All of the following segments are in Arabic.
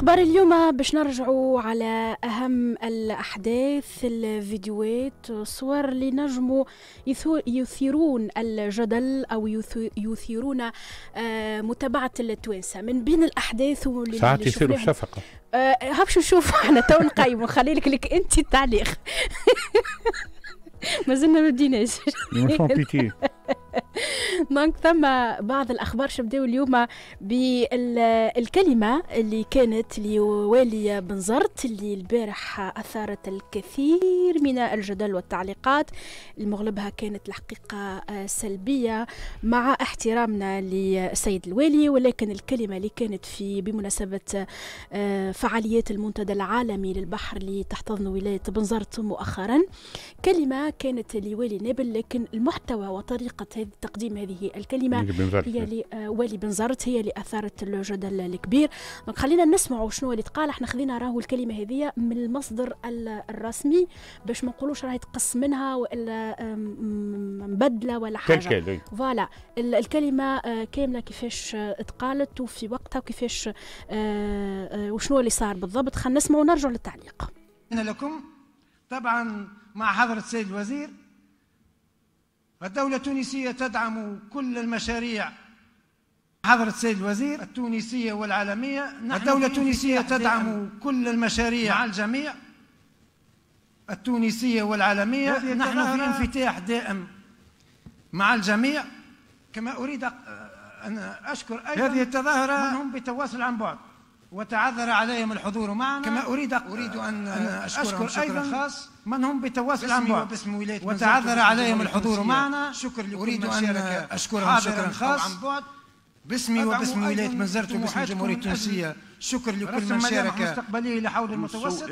أخبار اليوم باش نرجعوا على أهم الأحداث الفيديوهات الصور اللي نجموا يثيرون الجدل أو يثيرون آه، متابعة التوانسة. من بين الأحداث اللي ساعات يصيروا الشفقة. أه هبش نشوف إحنا تو نقيموا خلي لك لك أنت التعليق. ما زلنا ما بديناش donc ثم بعض الأخبار شبداو اليوم بالكلمة اللي كانت لوالي بنزرت اللي البارح أثارت الكثير من الجدل والتعليقات. المغلبها كانت الحقيقة سلبية مع احترامنا للسيد الوالي ولكن الكلمة اللي كانت في بمناسبة آه، فعاليات المنتدى العالمي للبحر اللي تحتضن ولاية بنزرت مؤخرا كلمة كانت لوالي نابل لكن المحتوى وطريقة تقديم هذه الكلمة. هي لوالي بنزرت هي اللي اثارت الجدل الكبير. donc خلينا نسمعوا شنو اللي تقال. إحنا خذينا راهو الكلمة هذه من المصدر الرسمي باش ما نقولوش راهي تقص منها وإلا مبدلة ولا حاجة. voilà. الكلمة آه، كاملة كيفاش تقالت وفي وقتها وكيفاش آه، آه، وشنو اللي صار بالضبط. خلينا نسمع ونرجع للتعليق. لكم. طبعا مع حضرة السيد الوزير الدولة التونسية تدعم كل المشاريع. حضرة السيد الوزير التونسية والعالمية الدولة التونسية تدعم كل المشاريع. مع الجميع. التونسية والعالمية نحن في انفتاح دائم مع الجميع. كما أريد أن أشكر أيضا هذه التظاهرة هم بتواصل عن بعد. وتعذر عليهم الحضور. معنا كما أريد أريد أن أشكر شكرا أيضا خاص من هم بتواصل عن بعد وتعذر عليهم الحضور. معنا شكر لكل أريد أن أشكرهم شكرا خاص. عن بعد باسمي وباسم ولاية منزرت وباسم الجمهورية التونسية شكر لكل من شارك. مستقبليه لحول المتوسط.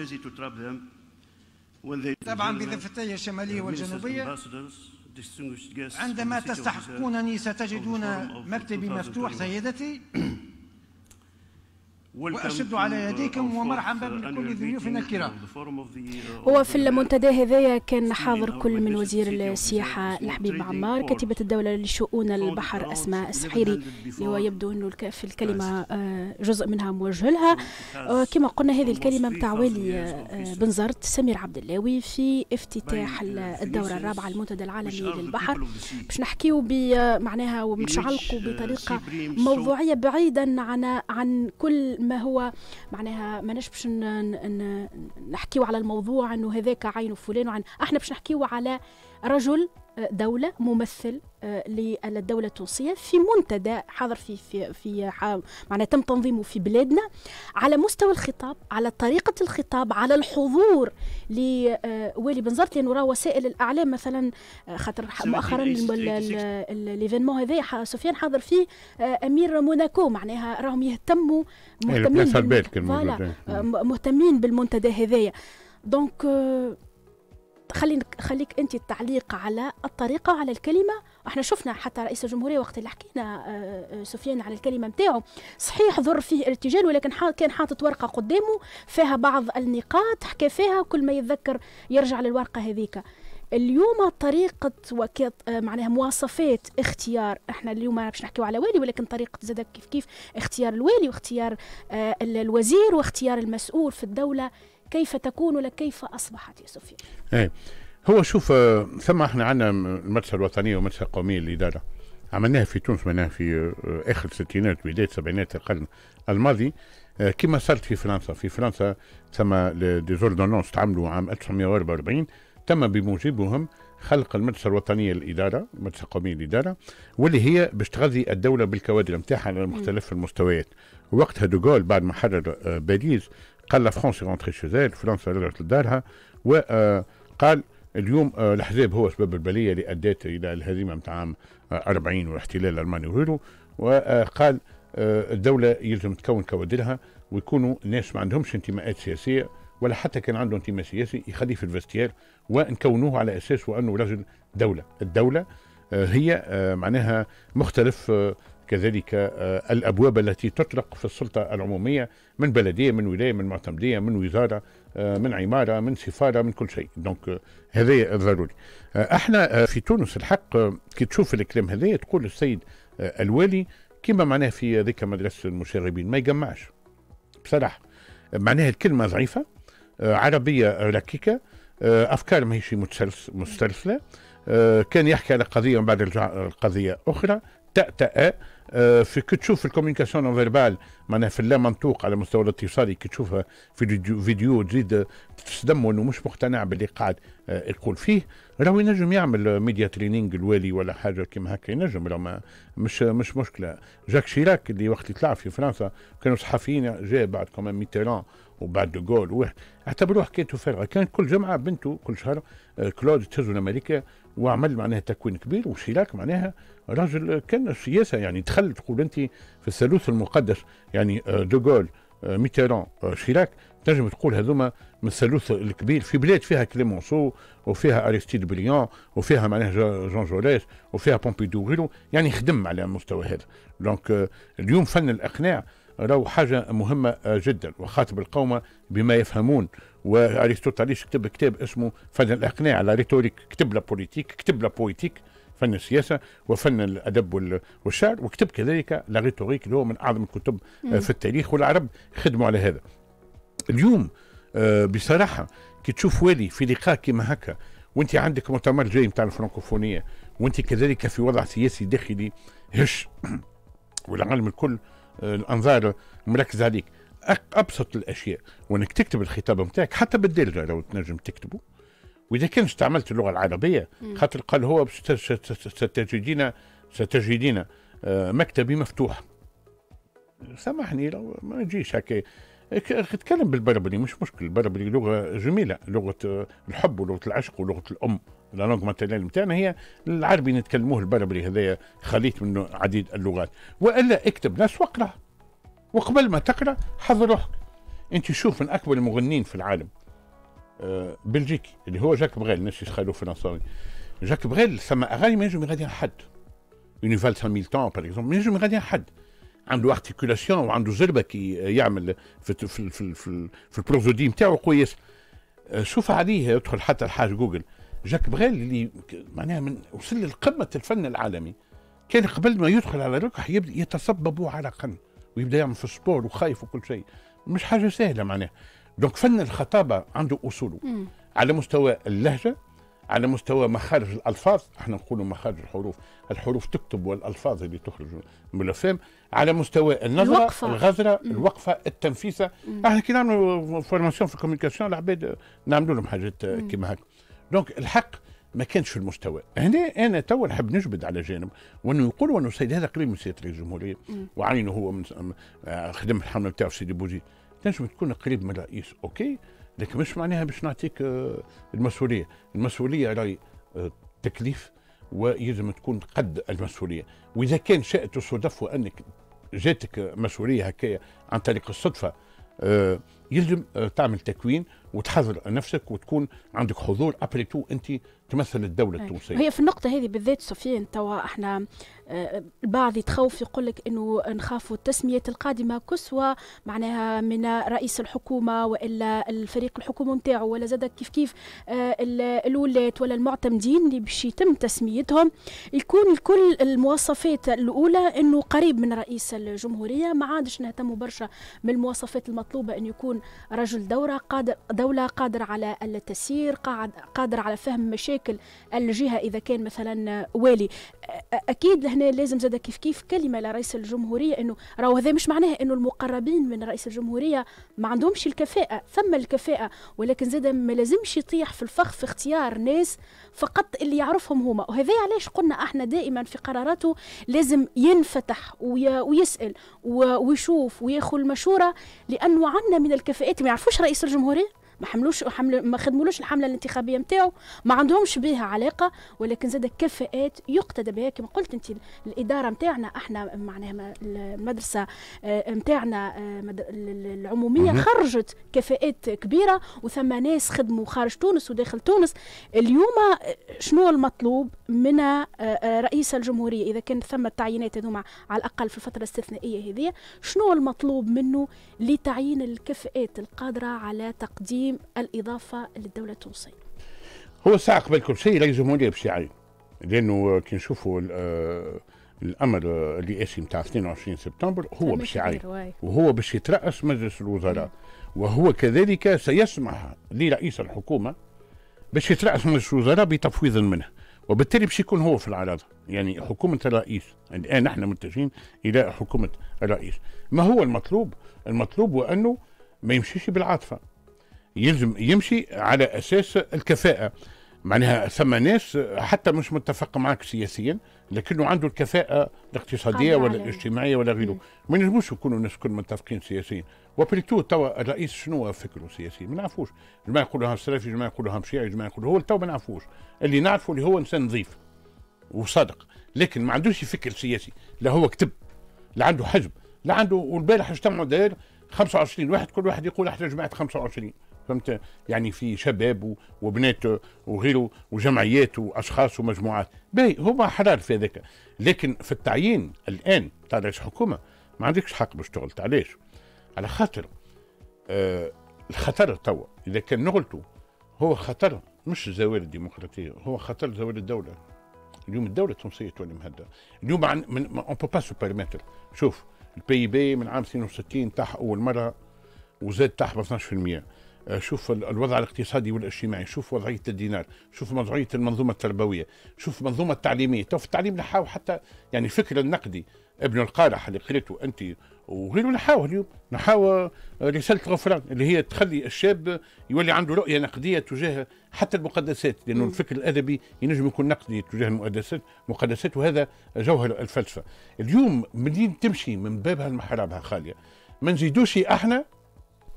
طبعا بضفتي الشمالية والجنوبية. عندما تستحقونني ستجدون مكتبي مفتوح سيدتي. وأشد على يديكم ومرحبا بكل ضيوفنا الكرام هو في المنتدى هذايا كان حاضر كل من وزير السياحة الحبيب عمار كاتبة الدولة لشؤون البحر أسماء السحيري اللي هو يبدو أنه في الكلمة آه، جزء منها موجه لها آه، كما قلنا هذه الكلمة متاع والي آه، بنزرت سمير عبد اللاوي في افتتاح الدورة الرابعة المنتدى العالمي للبحر. باش نحكيو معناها ومش بطريقة موضوعية بعيدا عن عن كل ما هو معناها ماناش باش نحكيو على الموضوع انه هذاك عين فلان وعن إحنا باش نحكيو على رجل دولة ممثل آه، للدولة التونسية في منتدى حاضر في في في معناها تم تنظيمه في بلادنا على مستوى الخطاب على طريقة الخطاب على الحضور لوالي بنزرت لأنه راه وسائل الإعلام مثلا آه، خاطر مؤخرا l'événement هذا سفيان حاضر فيه أمير موناكو معناها راهم يهتموا مهتمين مهتمين بالمنتدى هذايا. donc خليك خليك أنت التعليق على الطريقة على الكلمة. إحنا شفنا حتى رئيس الجمهورية وقت اللي حكينا آه، آه، سفيان على الكلمة نتاعو صحيح ضر فيه ارتجال ولكن كان حاطط ورقة قدامه فيها بعض النقاط حكى فيها كل ما يتذكر يرجع للورقة هذيك. اليوم طريقة وكيت آه، معناها مواصفات اختيار إحنا اليوم باش نحكيو على والي ولكن طريقة زاد كيف كيف اختيار الوالي واختيار الوزير واختيار المسؤول في الدولة. كيف تكون ولا كيف أصبحت يا سفيان؟ إيه. هو شوف آه، ثم إحنا عندنا المدرسة الوطنية والمدرسة القومية للإدارة. عملناها في تونس معناها في آه، آخر الستينات بداية السبعينات القرن الماضي. آه، كما صارت في فرنسا. في فرنسا ثم des ordonnances تعملوا عام 1944 تم بموجبهم خلق المدرسة الوطنية للإدارة المدرسة القومية للإدارة واللي هي باش تغذي الدولة بالكوادر نتاعها على مختلف المستويات. وقتها دوغول بعد ما حرر باريس قال la France rentrée chez elle فرنسا رجعت لدارها وقال اليوم الأحزاب هو اسباب البلية اللي ادت إلى الهزيمة نتاع عام 40 والاحتلال الالماني وغيره وقال الدولة يلزم تكون كوادرها ويكونوا ناس ما عندهمش انتماءات سياسية ولا حتى كان عنده انتماء سياسي يخليه في الفستير ونكونوه على أساس وأنه رجل دولة. الدولة هي معناها مختلف كذلك آه، الأبواب التي تطرق في السلطة العمومية من بلدية من ولاية من معتمدية من وزارة آه، من عمارة من سفارة من كل شيء. دونك آه، هذا ضروري. أحنا في تونس الحق كي تشوف الكلام هذا تقول السيد الوالي كما معناه في ذيك مدرسة المشاغبين ما يجمعش. بصراحة معناها الكلمة ضعيفة عربية ركيكة أفكار ماهيش مسترسله كان يحكي على قضية ومن بعد القضية أخرى تأتأ في كي تشوف ال communication non verbale معناها في اللا منطوق على مستوى الاتصالي كي تشوفها في فيديو تزيد تصدم انه مش مقتنع باللي قاعد آه، يقول فيه راهو ينجم يعمل media training الوالي ولا حاجة كيما هكا ينجم راهو مش مش مشكلة. جاك شيراك اللي وقت يطلع في فرنسا كانوا صحفيين جاء بعد كمان ميتيران وبعد دوغول واحد اعتبروه حكايته فارغة. كانت كل جمعة بنته كل شهر آه، كلود تهزو لامريكا وعمل معناها تكوين كبير وشيراك معناها راجل كان السياسة يعني دخل تقول أنت في الثالوث المقدس يعني آه، دوغول آه، ميتيران شيراك تنجم تقول هذوما من الثالوث الكبير في بلاد فيها كليمونسو وفيها ارستيد بريان وفيها معناها جون جوليس وفيها بومبيدو وغيره يعني خدم على المستوى هذا. donc اليوم فن الأقناع راهو حاجة مهمة جدا وخاطب القوم بما يفهمون. وارسطوطاليس كتب كتاب اسمه فن الإقناع. la rhétorique كتب la politique كتب la poétique فن السياسة وفن الأدب والشعر وكتب كذلك لا ريتوريك اللي هو من أعظم الكتب في التاريخ والعرب خدموا على هذا. اليوم آه، بصراحة كي تشوف والي في لقاء كما هكا وانت عندك مؤتمر جاي نتاع الفرنكوفونية وانت كذلك في وضع سياسي داخلي هش والعالم الكل الأنظار مركزة عليك. أبسط الأشياء. وإنك تكتب الخطاب نتاعك حتى بالدارجه لو تنجم تكتبه. وإذا كان استعملت اللغة العربية خاطر قال هو ستجدين ستجدين آه، مكتبي مفتوح. سامحني لو ما نجيش هكا. تكلم بالبربري مش مشكل. البربري لغة جميلة. لغة الحب ولغة العشق ولغة الأم. لا لونغ ماتيريال نتاعنا هي العربي نتكلموه البربري هذايا خليت منه عديد اللغات. وإلا اكتب ناس واقرا وقبل ما تقرأ حضر روحك. انت شوف من أكبر المغنيين في العالم. آه، بلجيكي اللي هو جاك بريل الناس يسخلوا فرنساوي. جاك بريل ثم أغاني ما ينجم يغنيها حد. Une valse à mille temps par exemple ما ينجم يغنيها حد. عنده articulation وعنده زربه كي يعمل في في في, في, في, ال prosodie نتاعو كويس آه، شوف عليه يدخل حتى الحاج جوجل. جاك بريل اللي معناها من وصل لقمه الفن العالمي. كان قبل ما يدخل على الركح يبدأ يتصبب عرقا ويبدأ يعمل في ال sport وخايف وكل شيء. مش حاجة سهلة معناها. donc فن الخطابة عنده أصوله. على مستوى اللهجة على مستوى مخارج الألفاظ إحنا نقولوا مخارج الحروف. الحروف تكتب والألفاظ اللي تخرج من الفم على مستوى النظرة الوقفة. الغزرة مم. الوقفة التنفيسة. مم. إحنا كي نعملوا formation في ال communication العباد نعملوا لهم حاجات كيما هكا. donc الحق ما كانش في المستوى. هنا أنا تو نحب نجبد على جانب وأنه يقولوا انه السيد هذا قريب من سيادة رئيس الجمهوريه وعينه هو من آه، خدم الحملة نتاعو سيدي بوزيد تنجم تكون قريب من الرئيس OK؟ لكن مش معناها باش نعطيك آه، المسؤولية. المسؤولية راهي آه، تكليف ويلزم تكون قد المسؤولية. وإذا كان شاءت الصدف وأنك جاتك مسؤولية هكايا عن طريق الصدفة يلزم تعمل تكوين وتحضر نفسك وتكون عندك حضور. après تو انت تمثل الدولة التونسية. هي في النقطة هذه بالذات سفيان توا إحنا البعض يتخوف يقول لك إنه نخافوا التسميه القادمة كسوة معناها من رئيس الحكومة وإلا الفريق الحكومة نتاعو ولا زاد كيف كيف آه، الولاة ولا المعتمدين اللي باش يتم تسميتهم. يكون كل المواصفات الأولى إنه قريب من رئيس الجمهورية. ما عادش نهتموا برشا بالمواصفات المطلوبة انه يكون رجل دورة قادر دولة قادر على التسيير قادر على فهم مشاكل الجهة إذا كان مثلا والي. أكيد هنا لازم زاد كيف كيف كلمة لرئيس الجمهورية إنه راهو هذا مش معناه إنه المقربين من رئيس الجمهورية ما عندهمش الكفاءة ثم الكفاءة. ولكن زاد ما لازمش يطيح في الفخ في اختيار ناس فقط اللي يعرفهم هما. وهذا علاش قلنا إحنا دائما في قراراته لازم ينفتح ويسأل ويشوف وياخذ المشورة لأنه عندنا من الكفاءات. ما يعرفوش رئيس الجمهورية؟ ما حملوش حمل ما خدمولوش الحملة الانتخابية نتاعو ما عندهمش بها علاقة ولكن زاد كفاءات يقتدى بها. كما قلت انت الإدارة نتاعنا إحنا معناها المدرسة نتاعنا آه، آه، العمومية خرجت كفاءات كبيرة وثم ناس خدموا خارج تونس وداخل تونس. اليوم آه، شنو المطلوب من رئيس الجمهورية؟ إذا كان ثم التعيينات هذوما على الأقل في الفترة الاستثنائية هذه شنو المطلوب منه لتعيين الكفاءات القادرة على تقديم تقديم الإضافة للدولة التونسية. هو الساعة قبل كل شيء رئيس الجمهورية باش يعين لأنه كي نشوفوا الأمر الرئاسي نتاع 22 سبتمبر هو باش يعين. وهو باش يترأس مجلس الوزراء. وهو كذلك سيسمح لرئيس الحكومة باش يترأس مجلس الوزراء بتفويض منه. وبالتالي باش يكون هو في العراضه يعني حكومة الرئيس. الآن نحن متجهين إلى حكومة الرئيس. ما هو المطلوب؟ المطلوب هو أنه ما يمشيش بالعاطفة. يلزم يمشي على أساس الكفاءة. معناها ثم ناس حتى مش متفق معك سياسيا لكنه عنده الكفاءة الاقتصادية ولا الاجتماعية ولا غيره. ما ينجموش يكونوا الناس كل متفقين سياسيا. و après تو توا الرئيس شنو فكره سياسي ما نعرفوش. جماعة يقولوا سلفي جماعة يقولوا شيعي جماعة يقولوا هو تو ما نعرفوش. اللي نعرفه اللي هو إنسان نظيف وصادق لكن ما عندوش فكر سياسي. لا هو كتب لا عنده حزب لا عنده والبارح اجتمعوا داير 25 واحد كل واحد يقول إحنا جماعة 25 فهمت؟ يعني في شباب وبنات وغيره وجمعيات وأشخاص ومجموعات. باهي هما حلال في هذاك. لكن في التعيين الآن تاع رئيس حكومه ما عندكش حق باش تغلط. علاش؟ على خاطر آه الخطر توا إذا كان نغلطوا هو خطر مش زوال الديمقراطية هو خطر زوال الدولة. اليوم الدولة التونسية تولي مهددة. اليوم عن من on peut pas se permettre شوف ال PIB من عام 62 طاح أول مرة وزاد طاح ب 12% شوف الوضع الاقتصادي والاجتماعي شوف وضعية الدينار شوف وضعية المنظومة التربوية شوف المنظومه التعليمية. تو في التعليم نحاو حتى يعني الفكر النقدي ابن القارح اللي قريته أنت وغيره نحاو اليوم نحاو رسالة غفران اللي هي تخلي الشاب يولي عنده رؤية نقدية تجاه حتى المقدسات لأنه الفكر الأدبي ينجم يكون نقدي تجاه المقدسات مقدسات وهذا جوهر الفلسفة. اليوم منين تمشي من بابها المحرابها خالية؟ ما نزيدوش أحنا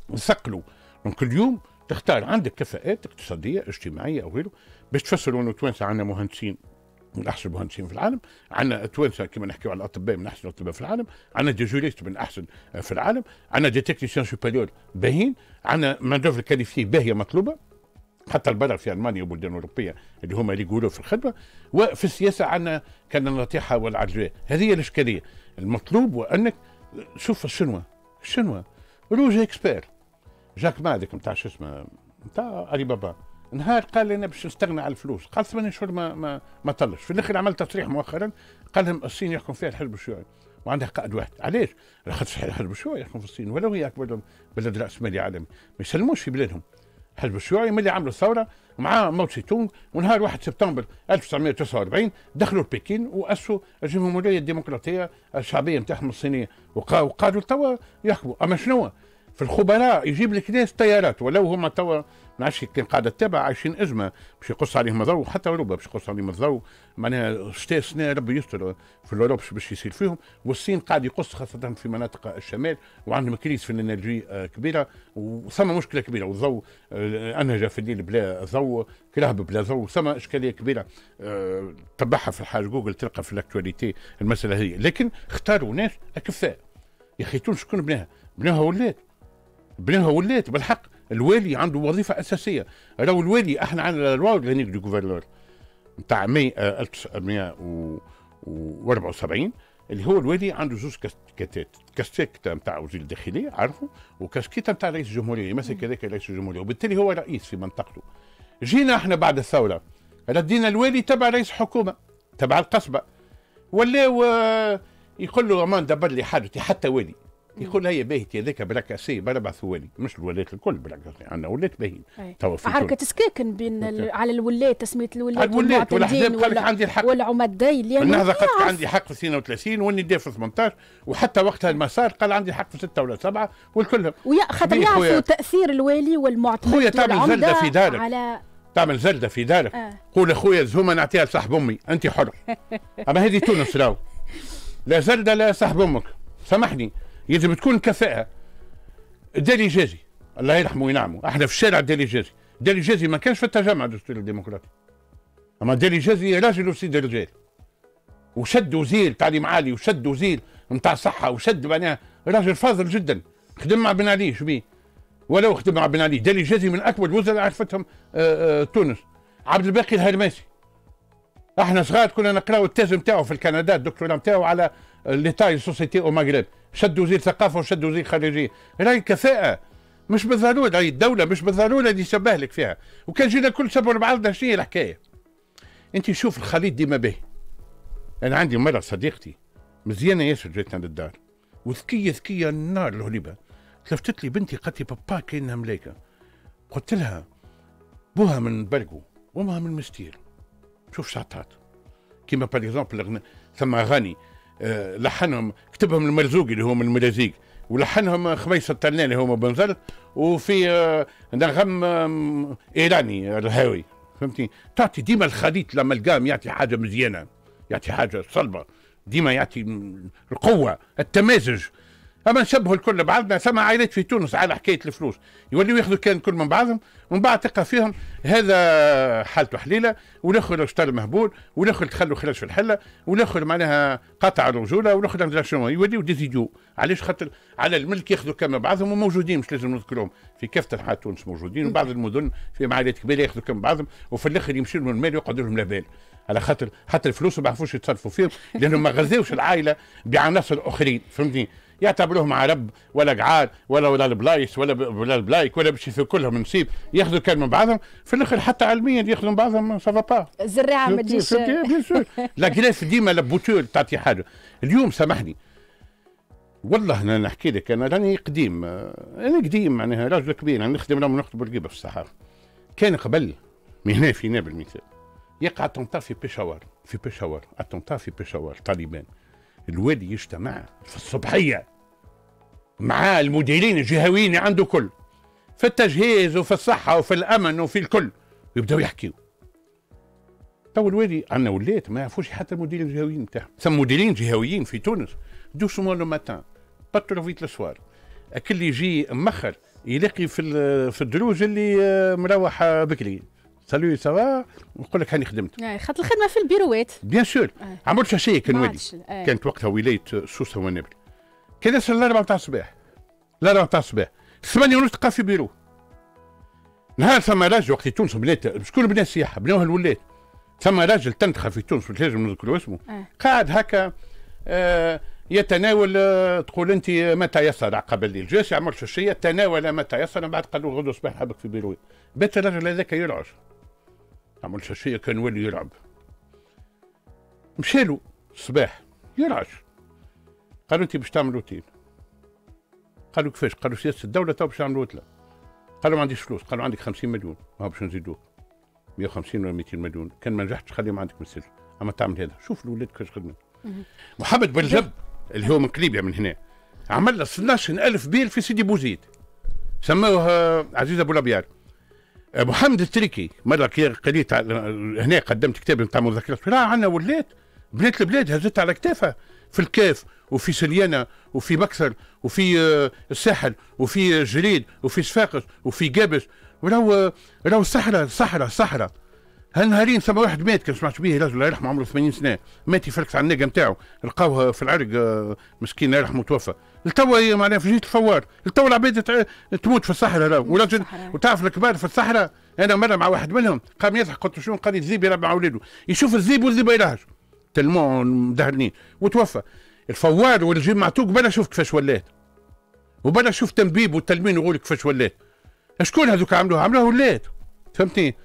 نثقلوا. دونك اليوم تختار عندك كفاءات اقتصادية اجتماعية أو غيره باش تفسروا إنه توانسة عندنا مهندسين من أحسن المهندسين في العالم عندنا توانسة كما نحكيو على الأطباء من أحسن الأطباء في العالم عندنا des juristes من أحسن في العالم عندنا des techniciens supérieurs باهين عندنا main d'œuvre باهية مطلوبة حتى البلد في ألمانيا وبلدان أوروبية اللي هما اللي يقولوا في الخدمة وفي السياسة عندنا كان النطيحة والعرجاء هذه هي الإشكالية. المطلوب وانك شوف الشنوة الشنوة روج expert. جاك ما هذاك نتاع شو اسمه نتاع علي بابا. نهار قال لي أنا باش نستغنى على الفلوس. قال ثمان شهور ما ما ما طلش. في الآخر عمل تصريح مؤخرا قال لهم الصين يحكم فيها الحزب الشيوعي وعندها قائد واحد. علاش؟ خاطر الحزب الشيوعي يحكم في الصين. ولو هي أكبر بلد رأس مالي عالمي ما يسلموش في بلادهم. الحزب الشيوعي ملي عملوا الثوره مع ماو تسي تونغ ونهار 1 سبتمبر 1949 دخلوا لبكين وأسسوا الجمهورية الديمقراطية الشعبية نتاعهم الصينية. وقالوا توا يحكموا. أما شنو؟ في الخبراء يجيب لك ناس طيارات ولو هما توا ما نعرفش كان قاعدة تتابع عايشين أزمة باش يقص عليهم الضوء حتى أوروبا باش يقص عليهم الضوء معناها شتاء سنة ربي يستر في الأوروب باش يصير فيهم والصين قاعد يقص خاصة في مناطق الشمال وعندهم كريس في الإنرجي آه، كبيرة وثم مشكلة كبيرة والضوء آه، انهج في الليل بلا ضوء كلهب بلا ضوء ثم إشكالية كبيرة آه، تبعها في الحاج جوجل تلقى في الاكtualité المسألة هي لكن اختاروا ناس أكفاء يا أخي تونس شكون بناها؟ بناها ولات بناها ولات بالحق الوالي عنده وظيفة أساسية. راهو الوالي إحنا عندنا ال loi organique du gouverneur نتاع 1974 اللي هو الوالي عنده زوج كاسكيتات كاسكيت نتاع وزير الداخلية عارفه وكاسكيت نتاع رئيس الجمهورية. يمسك كذاك رئيس الجمهورية. وبالتالي هو رئيس في منطقته. جينا إحنا بعد الثورة. ردينا الوالي تبع رئيس حكومة تبع القصبة. ولاو يقول له أمان دبر لي حاجتي حتى والي. يقول هي باهت هذاك بلاك اسي بربع ثواني مش الولات الكل بلاك عندنا ولات باهين توا في حركه سكاكن بين ال... على الولات تسمية الولات الولات والأحزاب قال لك عندي الحق. والعمدي اللي النهضه قالت عندي حق في 32 والنداء في 18 وحتى وقتها المسار قال عندي حق في 6 ولا 7 والكل ويا خاطر يعرفوا تأثير الوالي والمعتمد خويا تعمل زلدة في دارك. على تعمل زلدة في دارك. آه. قول أخويا الزهومه نعطيها لصاحب أمي أنت حر. أما هذه تونس راهو. لا زلدة لا صاحب أمك. سامحني. يجب تكون كفاءة. دالي جازي. الله يرحمه وينعمه. إحنا في الشارع دالي جازي. دالي جازي ما كانش في التجمع الدستوري الديمقراطي. أما دالي جازي راجل وسيد رجال وشد وزير تعليم عالي وشد وزير نتاع صحة وشد معناها راجل فاضل جدا. خدم مع بن علي شبيه ولو خدم مع بن علي. دالي جازي من أكبر الوزراء عرفتهم آآ آآ تونس. عبد الباقي الهرماسي. إحنا صغار كنا نقراو ال thèse نتاعو في الكندا الدكتوراه نتاعو على l'État et société au Maghreb. شد وزير ثقافة وشد وزير خارجية. راهي كفاءة. مش بالضرورة راهي الدولة مش بالضرورة اللي يشبه لك فيها. وكان جينا كل سبع بعضنا شنو هي الحكاية. أنت شوف الخليط ديما باهي أنا عندي مرة صديقتي مزيانة ياسر جاتنا للدار وذكية ذكية النار الهليبه تلفتت لي بنتي قالت لي بابا كاينها ملايكة. قلت لها بوها من بلقو وامها من مستير. شوف شعطات. كيما باغ اكزومبل ثم أغاني. آه لحنهم. كتبهم المرزوقي اللي هو من الملازيق ولحنهم خميس التناني اللي هو بنزرت وفي آه نغم آه إيراني الهاوي. فهمتي تعطي ديما الخليط لما القام يعطي حاجة مزيانة يعطي حاجة صلبة. ديما يعطي القوة التمازج أما نشبهوا الكل بعضنا ثم عائلات في تونس على حكاية الفلوس. يوليو ياخذوا كان كل من بعضهم ومن بعد تلقى فيهم هذا حالته حليلة والآخر اشترى مهبول والآخر تخلوا خلاص في الحلة والآخر معناها قطع الرجولة والآخر شنو؟ يوليو ديزيديو. علاش؟ خاطر على الملك ياخذوا كما بعضهم وموجودين مش لازم نذكرهم. في كافه انحاء تونس موجودين وبعض المدن في عائلات كبيرة ياخذوا كما بعضهم وفي الآخر يمشوا لهم المال ويقعدوا لهم لابال. على خاطر حتى الفلوس ما يعرفوش يتصرفوا فيهم لأنهم ما غذاوش العائلة بعناصر اخرين فهمتني؟ يعتبروهم عرب ولا قعار ولا ولا البلايص ولا ولا البلايك ولا باش في كلهم نصيب ياخذوا كان من بعضهم في الآخر حتى علميا ياخذوا من بعضهم سافا با الزراعه ما تجيش. لا كلاف ديما لابوتور تعطي حاجة. اليوم سامحني. والله أنا نحكي لك أنا راني قديم. أنا قديم معناها راجل كبير. أنا نخدم راه نخدم بالقيبه في الصحافه كان قبل من هنا في نابل مثال يقع اتونتا في بيشاور في بيشاور اتونتا في بيشاور طالبان. الوالي يجتمع في الصبحية. مع المديرين الجهويين عنده كل في التجهيز وفي الصحة وفي الأمن وفي الكل يبداو يحكيوا. تو الوالي عندنا ولات ما يعرفوش حتى المديرين الجهويين نتاعهم. ثم مديرين جهويين في تونس دو سومون لو ماتان باترو فيت لسوار اللي يجي مخر يلاقي في في الدروج اللي آه، مروح بكري سالو سوا ونقول لك هاني خدمت. خاطر الخدمة في البيروات. بيان سور عملت شيء كان والي كانت وقتها ولاية سوسة ونابل كان يصل الأربعة تاع الصباح الأربعة تاع الصباح ثمانية ونص تلقى في بيرو. نهار ثم راجل وقت تونس بنات شكون بنات السياحه بنوها الولاد ثم راجل تنتخى في تونس لازم نذكروا اسمه. أه. قاعد هكا آه يتناول آه تقول أنت متى يسر عقب الليل؟ جالس يعمل شيء تناول متى يسر بعد قال له غدو الصباح حبك في بيروي بات الرجل هذاك يلعش عمل شيء كان ولي يلعب. مشالو الصباح يلعش قالوا انت باش تعمل روتين قالوا كيفاش؟ قالوا سياسة الدولة تو باش يعملوا لا قالوا ما عنديش فلوس. قالوا عندك 50 مليون. ما باش نزيدوك 150 ولا 200 مليون. كان ما نجحتش خليهم عندك من السجن. أما تعمل هذا. شوف الاولاد كيفاش خدمت. محمد بن اللي هو من قليبيا من هنا عمل 12000 بير في سيدي بوزيد. سموه عزيز أبو الأبيار. محمد التريكي مرة قريت هنا قدمت كتاب نتاع مذكرات لا عندنا ولات بنات البلاد هزت على كتافها. في الكاف وفي سليانة وفي مكسر وفي آه، الساحل وفي جريد وفي صفاقس وفي قابس وراو راهو الصحراء الصحراء الصحراء. هالنهارين ثم واحد مات كان سمعت به رجل الله يرحمه عمره 80 سنة. مات يفركس على الناقه نتاعو لقاوه في العرق آه، مسكين الله يرحمه توفى التوا معناها في جهه الفوار. التوا العباد تموت في الصحراء راهو. ورجل وتعرف الكبار في الصحراء. أنا مرة مع واحد منهم قام يضحك قلت شنو قال الذيب يربع اولاده يشوف الذيب والذيب ما يراهش تلمون مدهنين وتوفى. الفوار والجيم معتوق بلا شوف كيفاش ولات وبلا شوف تنبيب والتلمين يقول كيفاش ولات شكون هذوك عملوها؟ عملوها ولات فهمتني؟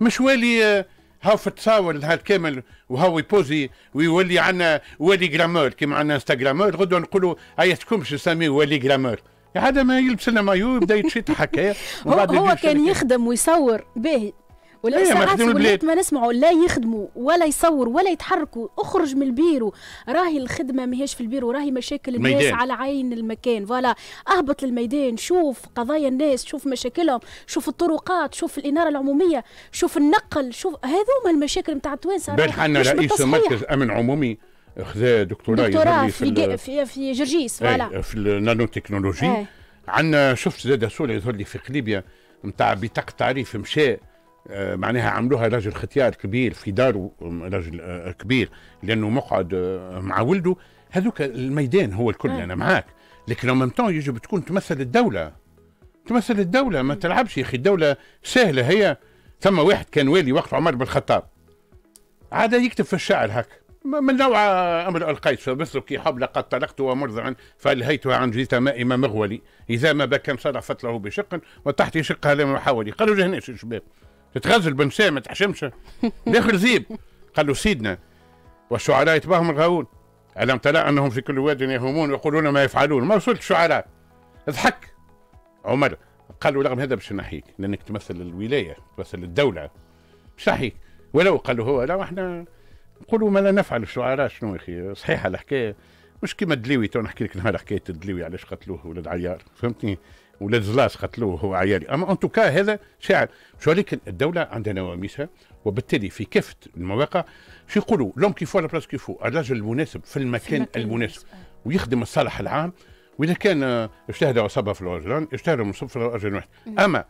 مش والي آه، هاو في التصاور هذا كامل وهاو يبوزي ويولي عنا والي جرامور. كيما عندنا انستغرامور غدوة نقولوا عيطكم باش نسميه والي جرامور. هذا ما يلبس لنا مايو يبدا يتشيط هكايا هو كان يخدم ويصور. باهي. ولا إيه ساعات ولات ما نسمعوا لا يخدموا ولا يصور ولا يتحركوا. اخرج من البيرو. راهي الخدمة ماهيش في البيرو راهي مشاكل الناس ميدان. على عين المكان. voilà اهبط للميدان. شوف قضايا الناس شوف مشاكلهم شوف الطرقات شوف الإنارة العمومية شوف النقل شوف هذوما المشاكل نتاع التوانسة. بل حنا رئيس مركز أمن عمومي. خذا دكتوراه دكتوراه في, في, في جرجيس voilà. في ال nanotechnologie عندنا شفت زاد صوره يظهر لي في قليبيا نتاع بطاقة تعريف آه، معناها عملوها راجل ختيار كبير في داره راجل آه، كبير لأنه مقعد آه، مع ولده. هذوك الميدان هو الكل أنا معاك. لكن ان يجب تكون تمثل الدولة. تمثل الدولة ما تلعبش يا أخي. الدولة سهلة هي. ثم واحد كان والي وقت عمر بن الخطاب. عاد يكتب في الشعر هك من نوع أمر القيس. مثلك حب لقد طلقت ومرضعا فالهيتها عن جيت مائم مغولي. إذا ما بكى صرفت له بشق وتحت شقها لم يحاولي قالوا جهناش الشباب تتغزل بن سام ما تحشمش. داخل ذيب قال له سيدنا والشعراء يتباهم الغاوون. ألم ترى أنهم في كل واد يهمون ويقولون ما يفعلون؟ ما وصلت شعراء اضحك. عمر قالوا رغم هذا باش نحيك لأنك تمثل الولاية تمثل الدولة. باش نحيك ولو قالوا هو لا إحنا نقولوا ما لا نفعل الشعراء. شنو يا أخي؟ صحيحة الحكاية. مش كيما الدليوي تو نحكي لك نهار حكاية الدليوي علاش قتلوه ولاد عيار؟ فهمتني؟ ولاد زلاس قتلوه هو عيالي. أما أن توكا هذا شاعر. شو ولكن الدولة عندها نواميسها وبالتالي في كافة المواقع شو يقولوا لوم كيفو لا بلاس كيفو. الرجل المناسب في المكان, في المناسب. ويخدم الصالح العام. وإذا كان اجتهد وصبها في الارجلان اجتهد وصب في الارجل واحد. أما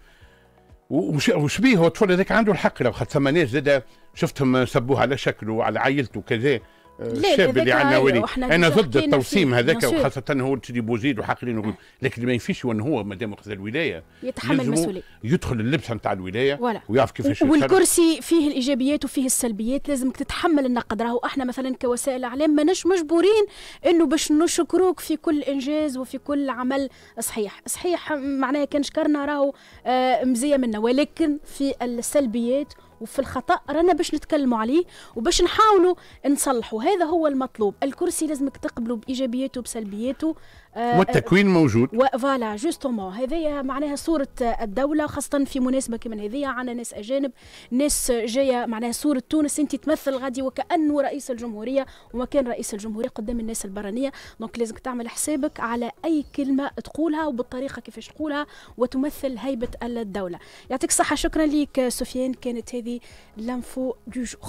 وش بيه؟ هو الطفل هذاك عنده الحق. لو خاطر ثم ناس زاد شفتهم سبوه على شكله وعلى عائلته كذا. الشاب اللي عندنا ولي أنا ضد التوسيم هذاك وخاصة هو سيدي بوزيد وحاقرين لكن ما ينفيش وان هو ما دام اخذ الولاية. يتحمل المسؤولية. يدخل اللبسه نتاع الولاية ولا. ويعرف كيفاش والكرسي فيه الإيجابيات وفيه السلبيات لازمك تتحمل النقد. راهو أحنا مثلا كوسائل أعلام ماناش مجبورين إنه باش نشكروك في كل إنجاز وفي كل عمل صحيح. صحيح معناها كان شكرنا راهو آه مزية منا. ولكن في السلبيات وفي الخطأ رانا باش نتكلموا عليه وباش نحاولوا نصلحوا. هذا هو المطلوب. الكرسي لازمك تقبله بإيجابياته بسلبياته آه، والتكوين موجود. voilà justement هذه معناها صورة الدولة خاصة في مناسبة كما هذه عندنا ناس أجانب ناس جاية معناها صورة تونس. أنت تمثل غادي وكأنه رئيس الجمهورية وما كان رئيس الجمهورية قدام الناس البرانية. donc لازمك تعمل حسابك على أي كلمة تقولها وبالطريقة كيفاش تقولها وتمثل هيبة الدولة. يعطيك الصحة. شكرا لك سفيان. كانت هذه l'info du jour